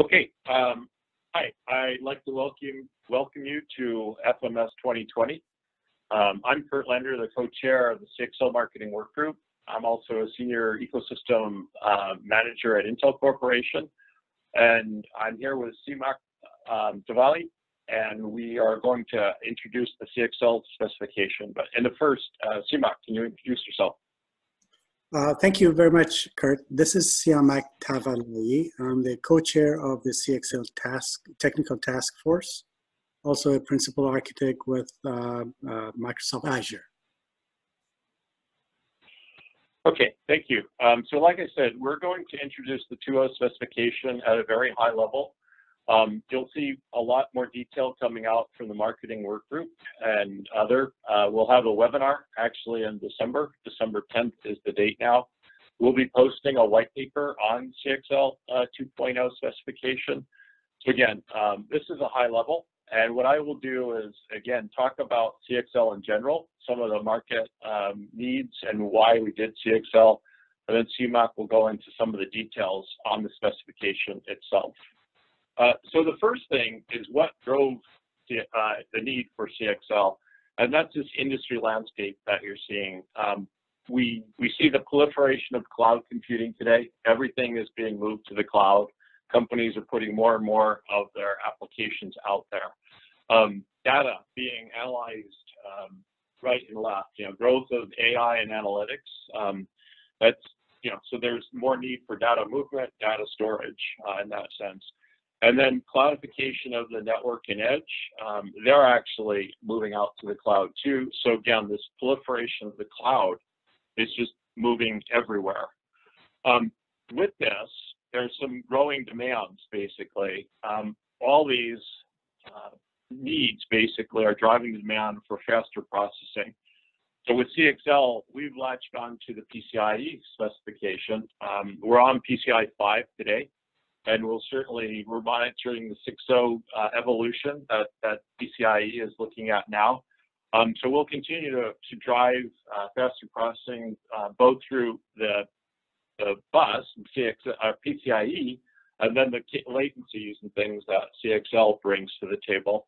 Okay. Um, hi, I'd like to welcome welcome you to FMS 2020. Um, I'm Kurt Lender, the co-chair of the CXL Marketing Work Group. I'm also a senior ecosystem uh, manager at Intel Corporation, and I'm here with Siamak um, Tavallaei, and we are going to introduce the CXL specification. But in the first, uh, Siamak, can you introduce yourself? Uh, thank you very much, Kurt. This is Siamak Tavallaei. I'm the co-chair of the CXL task, Technical Task Force, also a principal architect with uh, uh, Microsoft Azure. Okay, thank you. Um, so like I said, we're going to introduce the 2.0 specification at a very high level. Um, you'll see a lot more detail coming out from the marketing work group and other. Uh, we'll have a webinar actually in December. December 10th is the date now. We'll be posting a white paper on CXL uh, 2.0 specification. So again, um, this is a high level. And what I will do is, again, talk about CXL in general, some of the market um, needs and why we did CXL. And then Siamak will go into some of the details on the specification itself. Uh, so the first thing is what drove the, uh, the, need for CXL, and that's this industry landscape that you're seeing. Um, we, we see the proliferation of cloud computing today. Everything is being moved to the cloud. Companies are putting more and more of their applications out there. Um, data being analyzed um, right and left, you know, growth of AI and analytics. Um, that's, you know, so there's more need for data movement, data storage uh, in that sense. And then cloudification of the network and edge, um, they're actually moving out to the cloud too. So again, this proliferation of the cloud is just moving everywhere. Um, with this, there's some growing demands basically. Um, all these uh, needs basically are driving the demand for faster processing. So with CXL, we've latched on to the PCIe specification. Um, we're on PCI 5 today and we'll certainly, we're monitoring the 6.0 uh, evolution that, that PCIe is looking at now. Um, so we'll continue to, to drive uh, faster processing uh, both through the, the bus, CX, uh, PCIe, and then the latencies and things that CXL brings to the table.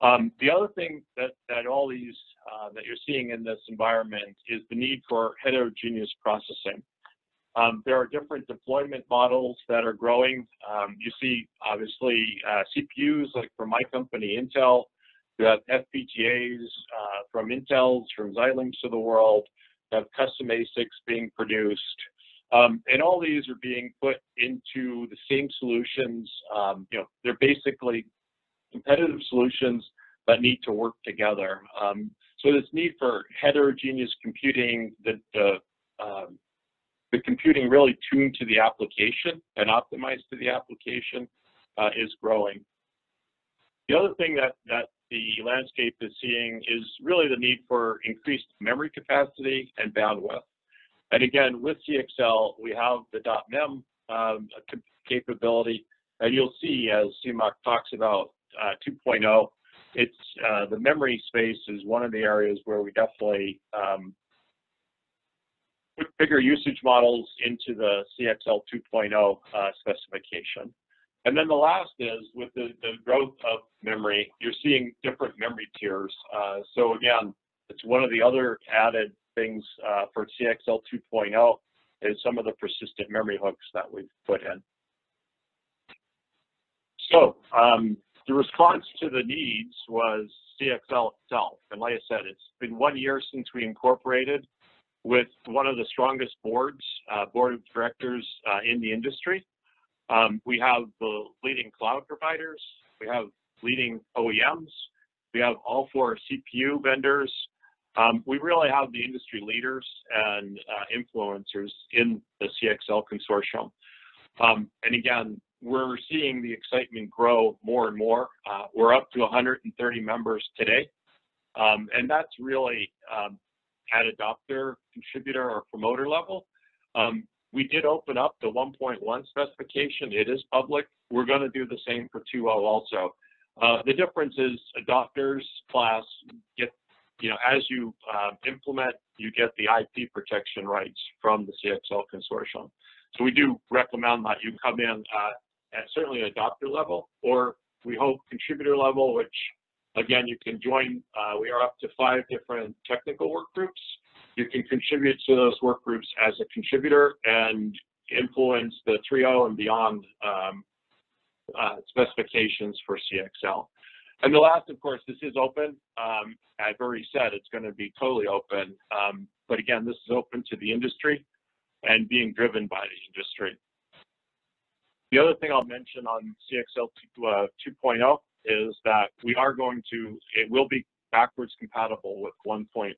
Um, the other thing that, that all these uh, that you're seeing in this environment is the need for heterogeneous processing. Um, there are different deployment models that are growing. Um, you see, obviously, uh, CPUs like from my company, Intel. You have FPGAs uh, from Intel's, from Xilinx of the world. You have custom ASICs being produced. Um, and all these are being put into the same solutions. Um, you know, they're basically competitive solutions that need to work together. Um, so this need for heterogeneous computing, the, the um, the computing really tuned to the application and optimized to the application uh, is growing. The other thing that, that the landscape is seeing is really the need for increased memory capacity and bandwidth. And again, with CXL, we have the .mem um, capability, and you'll see as Siamak talks about uh, 2.0, it's uh, the memory space is one of the areas where we definitely um, bigger usage models into the CXL 2.0 uh, specification. And then the last is with the, the growth of memory, you're seeing different memory tiers. Uh, so again, it's one of the other added things uh, for CXL 2.0 is some of the persistent memory hooks that we've put in. So um, the response to the needs was CXL itself. And like I said, it's been one year since we incorporated with one of the strongest boards, uh, board of directors uh, in the industry. Um, we have the leading cloud providers, we have leading OEMs, we have all four CPU vendors. Um, we really have the industry leaders and uh, influencers in the CXL consortium. Um, and again, we're seeing the excitement grow more and more. Uh, we're up to 130 members today. Um, and that's really um, at adopter, contributor, or promoter level. Um, we did open up the 1.1 specification. It is public. We're going to do the same for 2.0 also. Uh, the difference is adopters class get, you know, as you uh, implement, you get the IP protection rights from the CXL consortium. So we do recommend that you come in uh, at certainly adopter level, or we hope contributor level, which again, you can join. Uh, we are up to five different technical work groups. You can contribute to those work groups as a contributor and influence the 3.0 and beyond um, uh, specifications for CXL. And the last, of course, this is open. Um, I've already said it's going to be totally open. Um, but again, this is open to the industry and being driven by the industry. The other thing I'll mention on CXL 2.0 uh, is that we are going to, it will be backwards compatible with 1.1.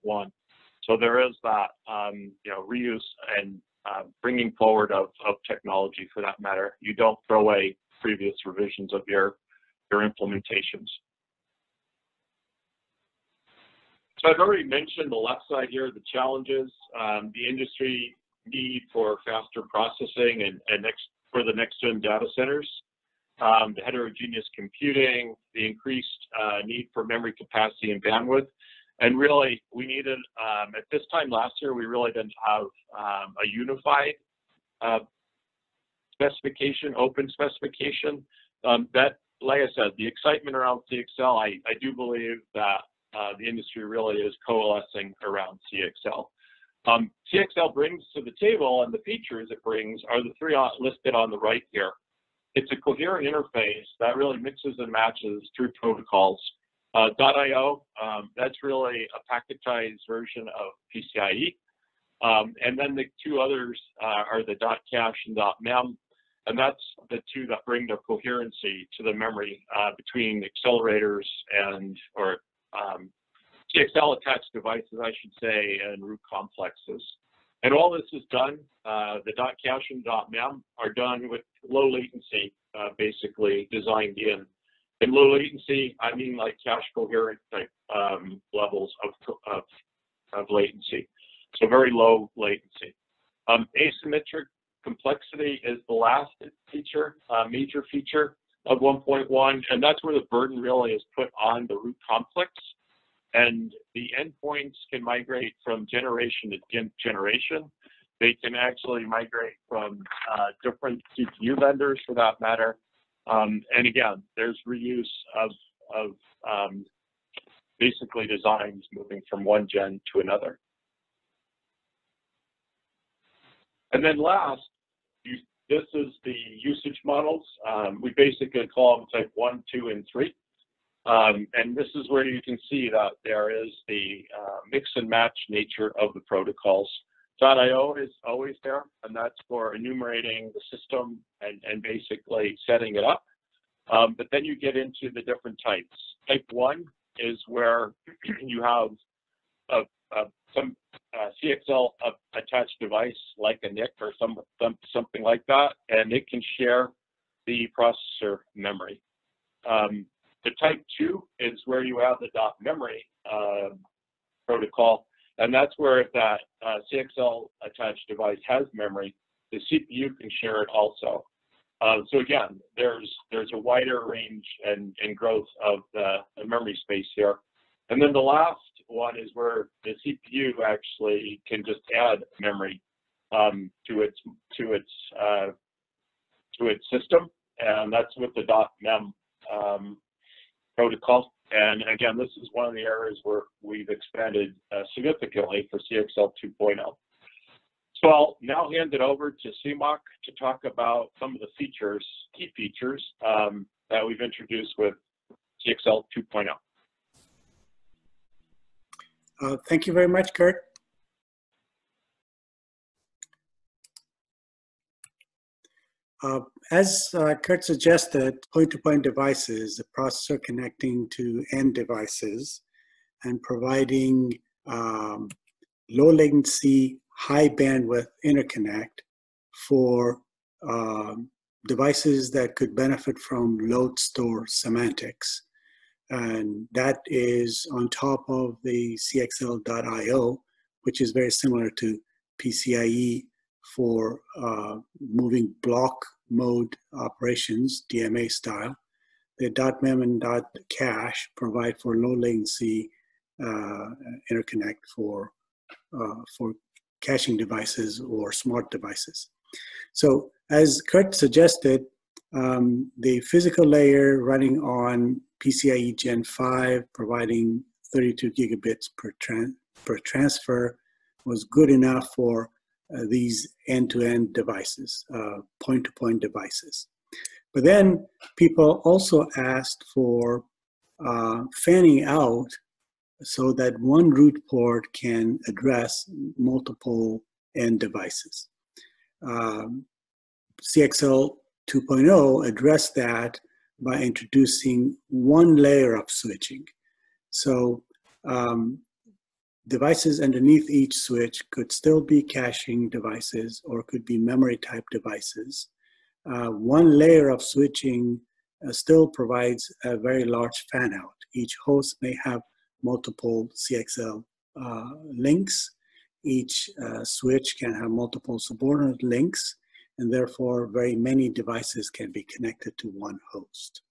So there is that, um, you know, reuse and uh, bringing forward of, of technology for that matter. You don't throw away previous revisions of your, your implementations. So I've already mentioned the left side here, the challenges, um, the industry need for faster processing and, and next for the next gen data centers, um, the heterogeneous computing, the increased uh, need for memory capacity and bandwidth. And really, we needed, um, at this time last year, we really didn't have um, a unified uh, specification, open specification. Um, that, like I said, the excitement around CXL, I, I do believe that uh, the industry really is coalescing around CXL. Um, CXL brings to the table and the features it brings are the three listed on the right here. It's a coherent interface that really mixes and matches through protocols. Uh, .io, um, that's really a packetized version of PCIe. Um, and then the two others uh, are the .cache and .mem, and that's the two that bring the coherency to the memory uh, between accelerators and, or um, CXL attached devices, I should say, and root complexes. And all this is done, uh, the dot .cache and .mem are done with low latency, uh, basically designed in. And low latency, I mean like cache coherent type um, levels of, of, of, latency. So very low latency. Um, asymmetric complexity is the last feature, uh, major feature of 1.1, and that's where the burden really is put on the root complex and the endpoints can migrate from generation to generation. They can actually migrate from uh, different CPU vendors for that matter. Um, and again, there's reuse of, of um, basically designs moving from one gen to another. And then last, this is the usage models. Um, we basically call them type one, two, and three. Um, and this is where you can see that there is the uh, mix and match nature of the protocols. .io is always there, and that's for enumerating the system and, and basically setting it up. Um, but then you get into the different types. Type 1 is where you have a, a, some uh, CXL attached device like a NIC or some, some, something like that, and it can share the processor memory. Um, the type 2 is where you have the dot memory uh, protocol, and that's where if that uh, CXL attached device has memory, the CPU can share it also. Uh, so again, there's there's a wider range and, and growth of the, the, memory space here. And then the last one is where the CPU actually can just add memory um, to its to its uh, to its system, and that's with the dot .mem um, protocol. And again, this is one of the areas where we've expanded uh, significantly for CXL 2.0. So I'll now hand it over to Siamak to talk about some of the features, key features um, that we've introduced with CXL 2.0. Uh, thank you very much, Kurt. Uh, as uh, Kurt suggested, point-to-point -point devices, the processor connecting to end devices and providing um, low latency, high bandwidth interconnect for um, devices that could benefit from load store semantics. And that is on top of the CXL.io, which is very similar to PCIe for uh, moving block mode operations, DMA style. The .mem and .cache provide for low latency uh, interconnect for, uh, for caching devices or smart devices. So as Kurt suggested, Um, the physical layer running on PCIe Gen 5, providing 32 gigabits per, tran per transfer, was good enough for uh, these end-to-end devices, uh, point-to-point devices. But then people also asked for uh, fanning out so that one root port can address multiple end devices. Um, CXL 2.0 addressed that by introducing one layer of switching. So um, devices underneath each switch could still be caching devices or could be memory type devices. Uh, one layer of switching uh, still provides a very large fan out. Each host may have multiple CXL uh, links. Each uh, switch can have multiple subordinate links and therefore very many devices can be connected to one host.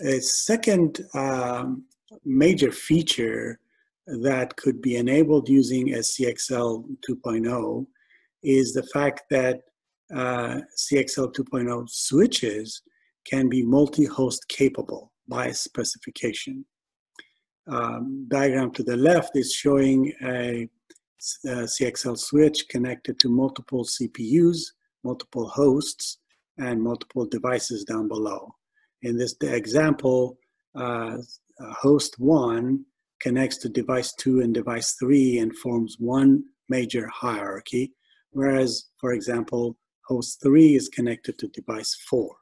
A second um, major feature that could be enabled using SCXL 2.0 is the fact that uh, CXL 2.0 switches can be multi-host capable by specification. Um, diagram to the left is showing a uh, CXL switch connected to multiple CPUs, multiple hosts, and multiple devices down below. In this example, uh, uh, host one connects to device two and device three and forms one major hierarchy, whereas, for example, host three is connected to device four.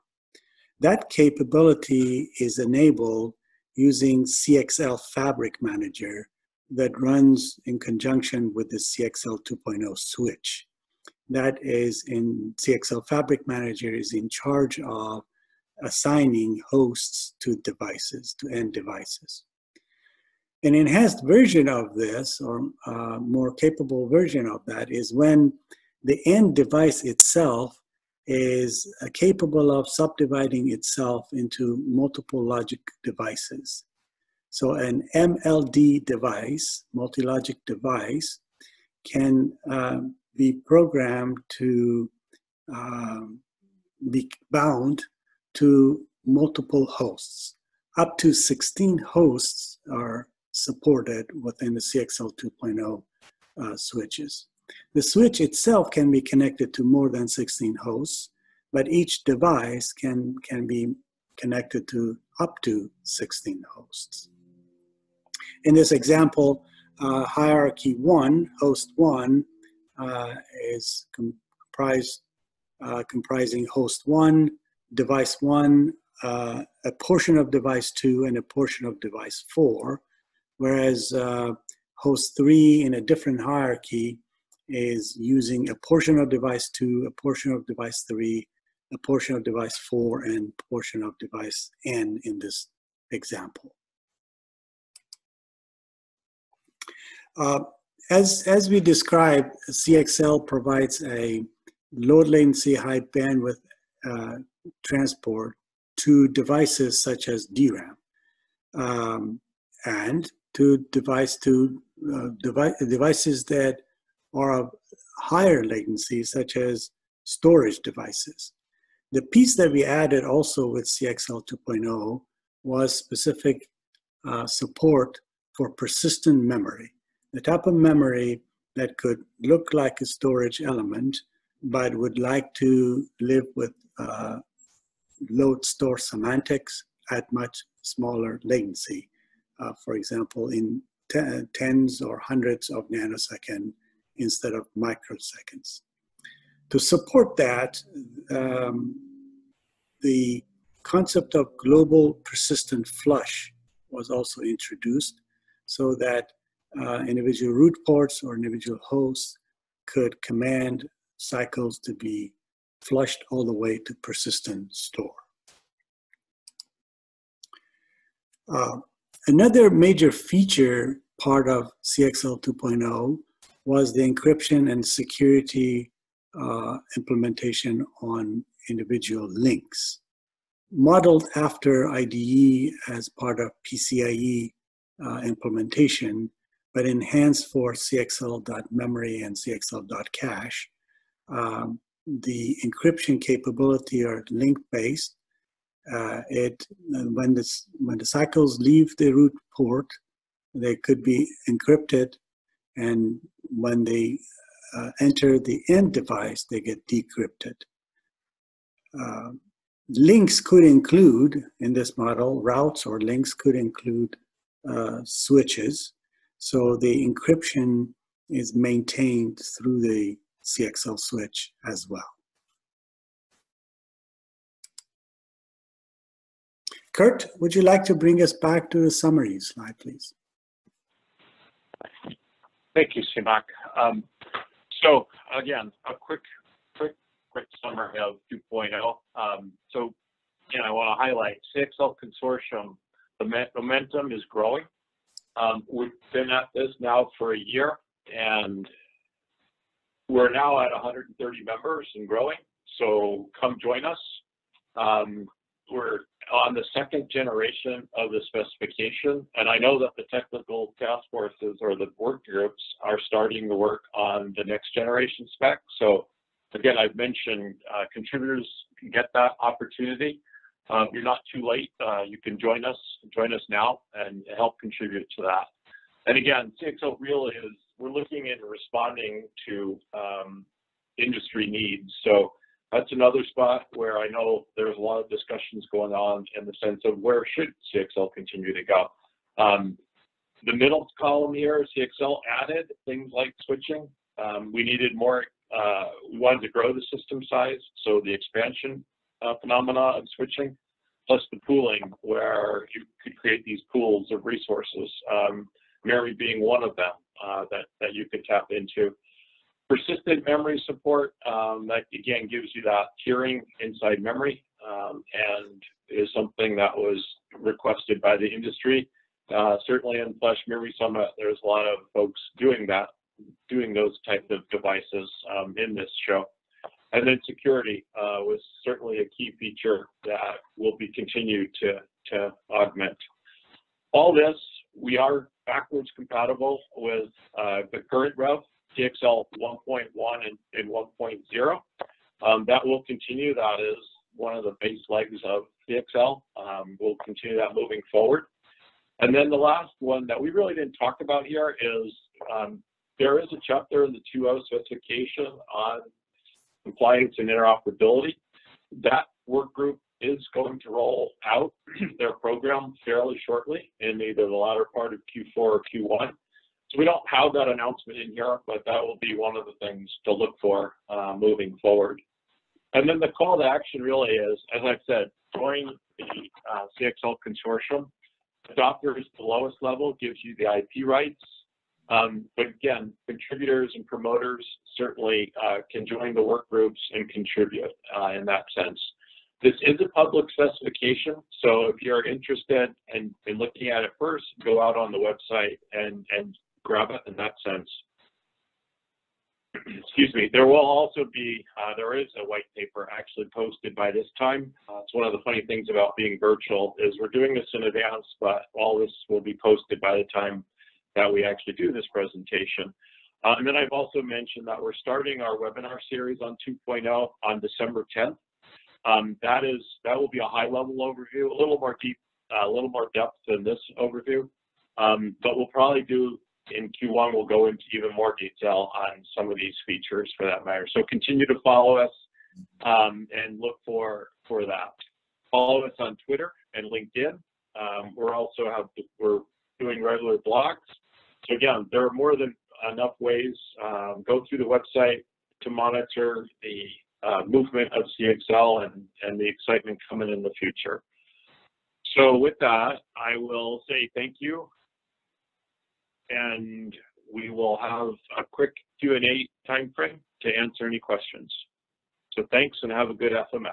That capability is enabled using CXL Fabric Manager that runs in conjunction with the CXL 2.0 switch. That is in CXL Fabric Manager is in charge of assigning hosts to devices, to end devices. An enhanced version of this, or a more capable version of that, is when the end device itself is uh, capable of subdividing itself into multiple logic devices. So an MLD device, multi-logic device, can uh, be programmed to um, be bound to multiple hosts. Up to 16 hosts are supported within the CXL 2.0 uh, switches. The switch itself can be connected to more than 16 hosts, but each device can, can be connected to up to 16 hosts. In this example, uh, hierarchy one, host one, uh, is comprised, uh, comprising host one, device one, uh, a portion of device two, and a portion of device four, whereas uh, host three in a different hierarchy is using a portion of device two, a portion of device three, a portion of device four, and portion of device n in this example. Uh, as, as we described, CXL provides a low latency, high bandwidth uh, transport to devices such as DRAM um, and to device to uh, device, devices that are of higher latency, such as storage devices. The piece that we added also with CXL 2.0 was specific uh, support for persistent memory the type of memory that could look like a storage element, but would like to live with uh, load store semantics at much smaller latency. Uh, for example, in tens or hundreds of nanosecond instead of microseconds. To support that, um, the concept of global persistent flush was also introduced so that uh, individual root ports or individual hosts could command cycles to be flushed all the way to persistent store. Uh, another major feature part of CXL 2.0 was the encryption and security uh, implementation on individual links. Modeled after IDE as part of PCIe uh, implementation, but enhanced for CXL.memory and CXL.cache. Um, the encryption capability are link-based. Uh, it when this when the cycles leave the root port, they could be encrypted, and when they uh, enter the end device, they get decrypted. Uh, links could include, in this model, routes or links could include uh, switches. So the encryption is maintained through the CXL switch as well. Kurt, would you like to bring us back to the summary slide, please? Thank you, Siamak. Um, so again, a quick, quick, quick summary of 2.0. Um, so again, I want to highlight CXL Consortium. The momentum is growing. Um, we've been at this now for a year, and we're now at 130 members and growing. So come join us. Um, we're on the second generation of the specification, and I know that the technical task forces or the work groups are starting to work on the next generation spec. So again, I've mentioned uh, contributors get that opportunity. Um, you're not too late. Uh, you can join us, join us now, and help contribute to that. And again, CXL really is we're looking at responding to um, industry needs. So that's another spot where I know there's a lot of discussions going on in the sense of where should CXL continue to go. Um, the middle column here, CXL added things like switching. Um, we needed more, uh, we wanted to grow the system size, so the expansion uh, phenomena of switching, plus the pooling, where you could create these pools of resources, um, Mary being one of them uh, that, that you could tap into. Persistent memory support, um, that again gives you that tiering inside memory um, and is something that was requested by the industry. Uh, certainly in Flash Memory Summit, there's a lot of folks doing that, doing those type of devices um, in this show. And then security uh, was certainly a key feature that will be continued to, to augment. All this, we are backwards compatible with uh, the current rev CXL 1.1 and, and 1.0. Um, that will continue. That is one of the base legs of CXL. Um, we'll continue that moving forward. And then the last one that we really didn't talk about here is um, there is a chapter in the 2.0 specification on compliance and interoperability. That work group is going to roll out their program fairly shortly in either the latter part of Q4 or Q1. So we don't have that announcement in here, but that will be one of the things to look for uh, moving forward. And then the call to action really is, as I've said, join the uh, CXL consortium. Adopter is the lowest level, gives you the IP rights. Um, but again, contributors and promoters certainly uh, can join the work groups and contribute uh, in that sense. This is a public specification, so if you're interested in, in looking at it first, go out on the website and, and grab it in that sense. Excuse me. There will also be, uh, there is a white paper actually posted by this time. Uh, it's one of the funny things about being virtual is we're doing this in advance, but all this will be posted by the time that we actually do this presentation. Uh, and then I've also mentioned that we're starting our webinar series on 2.0 on December 10th. Um, that is that will be a high level overview, a little more deep, uh, a little more depth than this overview. Um, but we'll probably do in Q1, we'll go into even more detail on some of these features for that matter. So continue to follow us um, and look for for that. Follow us on Twitter and LinkedIn. Um, we're also have we're doing regular blogs. So again, there are more than enough ways. Um, go through the website to monitor the uh, movement of CXL and, and the excitement coming in the future. So with that, I will say thank you and we will have a quick Q&A time frame to answer any questions. So thanks and have a good FMS.